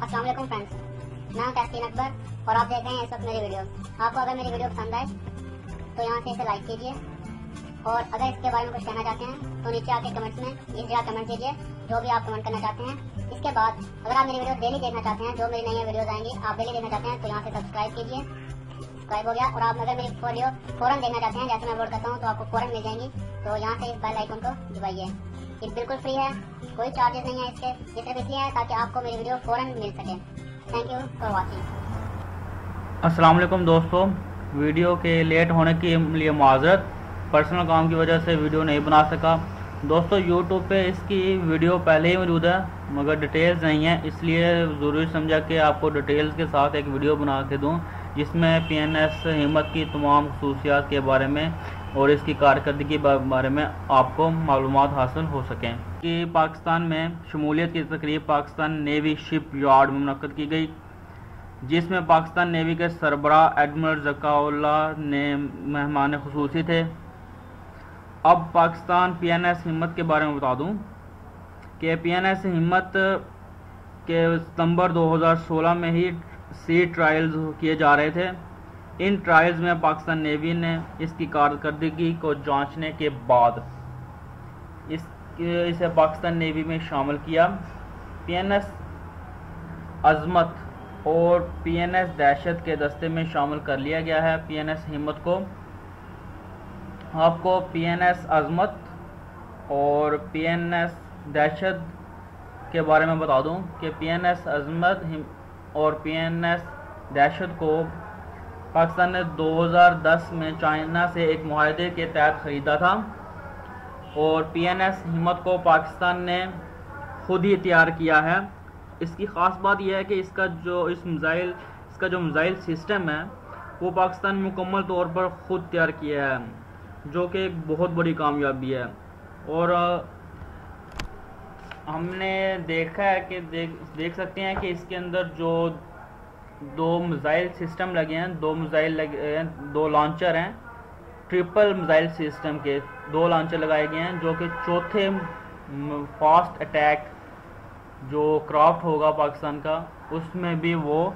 السلام علیکم فرینڈس میں ہوں تحسین اکبر اور آپ دیکھ رہے ہیں اس وقت میری ویڈیو۔ آپ کو اگر میری ویڈیو پسند آئے تو یہاں سے اسے لائک کیجیے اور اگر اس کے بارے میں کچھ کہنا چاہتے ہیں تو نیچے آ کے کمنٹس میں اس جگہ کمنٹ کیجیے جو بھی آپ کمنٹ کرنا چاہتے ہیں۔ اس کے بعد اگر آپ میری ویڈیو ڈیلی دیکھنا چاہتے ہیں، جو میری نئی ویڈیوز آئیں گی آپ ڈیلی دیکھنا چاہتے ہیں تو یہاں سے سبسکرائب کیجیے سبسکرائب ہو گیا اور آپ اگر میری ویڈیو فوراً دیکھنا چاہتے ہیں، جیسے میں اپلوڈ کرتا ہوں تو آپ کو فوراً مل جائیں گی۔ تو یہاں سے اس بیل آئکن کو دبائیے۔ یہ بالکل فری ہے۔ کوئی چارجز نہیں ہے اس کے۔ یہ صرف اس لیے ہے تاکہ آپ کو میری ویڈیو فوراً مل سکے۔ تھینک یو فار واچنگ السلام علیکم دوستو۔ ویڈیو کے لیٹ ہونے کے لیے معذرت۔ پرسنل کام کی وجہ سے ویڈیو نہیں بنا سکا۔ دوستو یوٹیوب پہ اس کی ویڈیو پہلے ہی موجود ہے، مگر ڈیٹیلز نہیں ہیں۔ اس لیے ضروری سمجھا کہ آپ کو ڈیٹیلز کے ساتھ ایک ویڈیو بنا کے دوں، جس میں پی این ایس ہمت کی تمام خصوصیات کے بارے میں اور اس کی کارکردگی بارے میں آپ کو معلومات حاصل ہو سکیں۔ کہ پاکستان میں شمولیت کی تقریب پاکستان نیوی شپ یارڈ میں منعقد کی گئی، جس میں پاکستان نیوی کے سربراہ ایڈمرل ذکاء اللہ نے مہمان خصوصی تھے۔ اب پاکستان پی این ایس ہمت کے بارے میں بتا دوں کہ پی این ایس ہمت کے ستمبر دو ہزار سولہ میں ہی سی ٹرائلز کیے جا رہے تھے۔ ان ٹرائلز میں پاکستان نیوی نے اس کی کارکردگی کو جانچنے کے بعد اس اسے پاکستان نیوی میں شامل کیا۔ پی این ایس عظمت اور پی این ایس دہشت کے دستے میں شامل کر لیا گیا ہے۔ پی این ایس ہمت کو۔ آپ کو پی این ایس عظمت اور پی این ایس دہشت کے بارے میں بتا دوں کہ پی این ایس عظمت اور پی این ایس دہشت کو پاکستان نے دو ہزار دس میں چائنا سے ایک معاہدے کے تحت خریدا تھا اور پی این ایس ہمت کو پاکستان نے خود ہی تیار کیا ہے۔ اس کی خاص بات یہ ہے کہ اس کا جو اس میزائل، اس کا جو میزائل سسٹم ہے، وہ پاکستان نے مکمل طور پر خود تیار کیا ہے، جو کہ ایک بہت بڑی کامیابی ہے۔ اور ہم نے دیکھا ہے کہ دیکھ دیکھ سکتے ہیں کہ اس کے اندر جو دو میزائل سسٹم لگے ہیں، دو میزائل لگے ہیں دو لانچر ہیں۔ ٹرپل میزائل سسٹم کے دو لانچر لگائے گئے ہیں، جو کہ چوتھے فاسٹ اٹیک جو کرافٹ ہوگا پاکستان کا، اس میں بھی وہ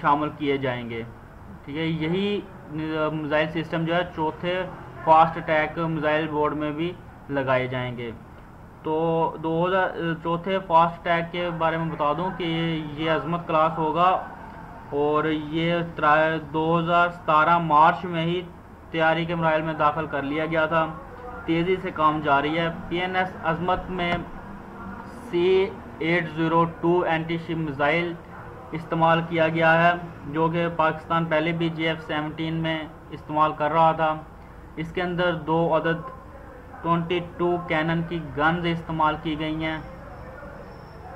شامل کیے جائیں گے۔ ٹھیک ہے، یہی میزائل سسٹم جو ہے، چوتھے فاسٹ اٹیک میزائل بورڈ میں بھی لگائے جائیں گے۔ تو دو ہزار، چوتھے فاسٹ ٹیگ کے بارے میں بتا دوں کہ یہ عظمت کلاس ہوگا اور یہ دو ہزار ستارہ مارچ میں ہی تیاری کے مراحل میں داخل کر لیا گیا تھا۔ تیزی سے کام جاری ہے۔ پی این ایس عظمت میں C eight zero two anti ship missile استعمال کیا گیا ہے، جو کہ پاکستان پہلے بھی جی ایف سیونٹین میں استعمال کر رہا تھا۔ اس کے اندر دو عدد 22 کینن کی گنز استعمال کی گئی ہیں۔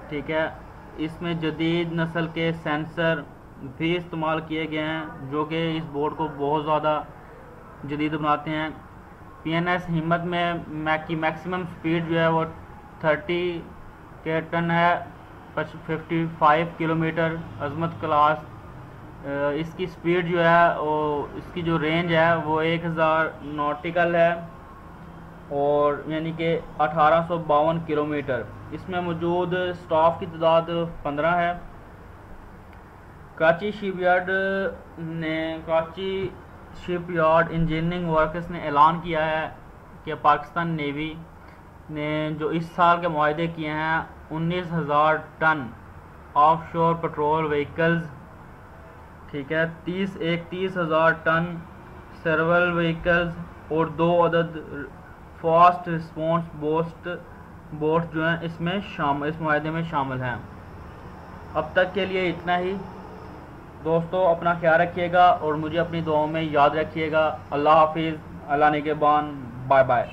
ٹھیک ہے۔ اس میں جدید نسل کے سینسر بھی استعمال کیے گئے ہیں، جو کہ اس بورڈ کو بہت زیادہ جدید بناتے ہیں۔ پی این ایس ہمت میں کی میکسیمم سپیڈ جو ہے وہ 30 کے ٹن ہے ففٹی فائیو کلو میٹر عظمت کلاس۔ اس کی سپیڈ جو ہے وہ، اس کی جو رینج ہے وہ ایک ہزار نوٹیکل ہے۔ اور یعنی کہ اٹھارہ سو باون کلومیٹر۔ اس میں موجود سٹاف کی تعداد پندرہ ہے۔ کراچی شپ یارڈ نے Karachi shipyard engineering works نے اعلان کیا ہے کہ پاکستان نیوی نے جو اس سال کے معاہدے کیے ہیں، انیس ہزار ton offshore patrol vehicles ٹھیک ہے، تیس، ایک تیس ہزار ٹن سرول وہیکلز اور دو عدد فاسٹ رسپانس بوسٹ بوٹ جو ہیں، اس میں شامل اس معاہدے میں شامل ہیں۔ اب تک کے لیے اتنا ہی۔ دوستو، اپنا خیال رکھیے گا اور مجھے اپنی دعاؤں میں یاد رکھیے گا۔ اللہ حافظ، اللہ نگہبان۔ بائے بائے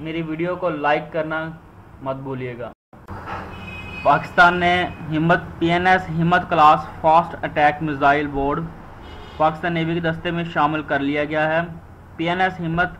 میری ویڈیو کو لائک کرنا مت بھولیے گا۔ پاکستان نے Himmat, P N S Himmat class fast attack missile boat Pakistan navy کے دستے میں شامل کر لیا گیا ہے۔ piana sin más